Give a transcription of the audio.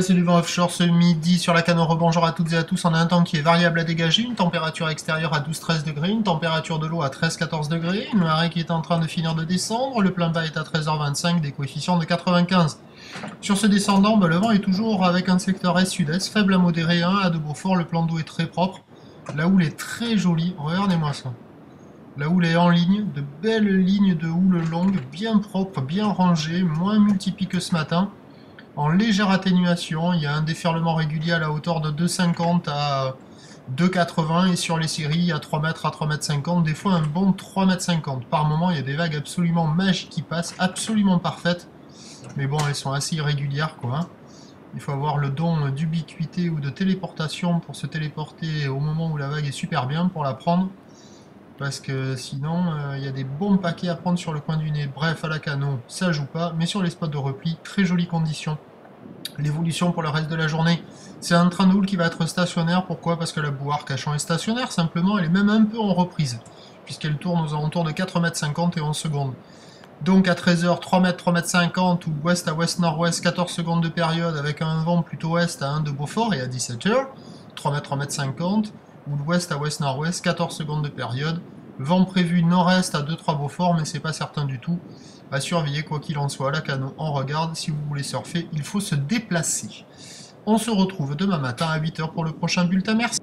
c'est du vent offshore ce midi sur la canon. Bonjour à toutes et à tous. On a un temps qui est variable à dégager, une température extérieure à 12-13 degrés, une température de l'eau à 13-14 degrés, une marée qui est en train de finir de descendre. Le plein bas est à 13h25, des coefficients de 95. Sur ce descendant, ben, le vent est toujours avec un secteur est-sud-est, faible à modéré 1 à de Beaufort. Le plan d'eau est très propre. La houle est très jolie. Regardez-moi ça. La houle est en ligne, de belles lignes de houle longues, bien propres, bien rangées, moins multipliées que ce matin en légère atténuation. Il y a un déferlement régulier à la hauteur de 2,50 à 2,80 et sur les séries à 3 mètres à 3 mètres 50, des fois un bon 3 mètres 50. Par moment, il y a des vagues absolument magiques qui passent, absolument parfaites. Mais bon, elles sont assez irrégulières quoi. Hein. Il faut avoir le don d'ubiquité ou de téléportation pour se téléporter au moment où la vague est super bien pour la prendre. Parce que sinon, euh, il y a des bons paquets à prendre sur le coin du nez. Bref, à la canon, ça joue pas. Mais sur les spots de repli, très jolies conditions. L'évolution pour le reste de la journée, c'est un train de houle qui va être stationnaire. Pourquoi? Parce que la bouard cachant est stationnaire, simplement, elle est même un peu en reprise. Puisqu'elle tourne aux alentours de 4,50 m et 11 secondes. Donc à 13h, 3 m, 3 m 50 ou ouest à ouest-nord-ouest, 14 secondes de période avec un vent plutôt ouest à 1 de Beaufort et à 17h, 3 m, 3 m 50 ou l'ouest à ouest-nord-ouest, 14 secondes de période. Vent prévu nord-est à 2-3 Beaufort, mais c'est pas certain du tout. À surveiller, quoi qu'il en soit, la canon, on regarde. Si vous voulez surfer, il faut se déplacer. On se retrouve demain matin à 8h pour le prochain bulletin. Merci.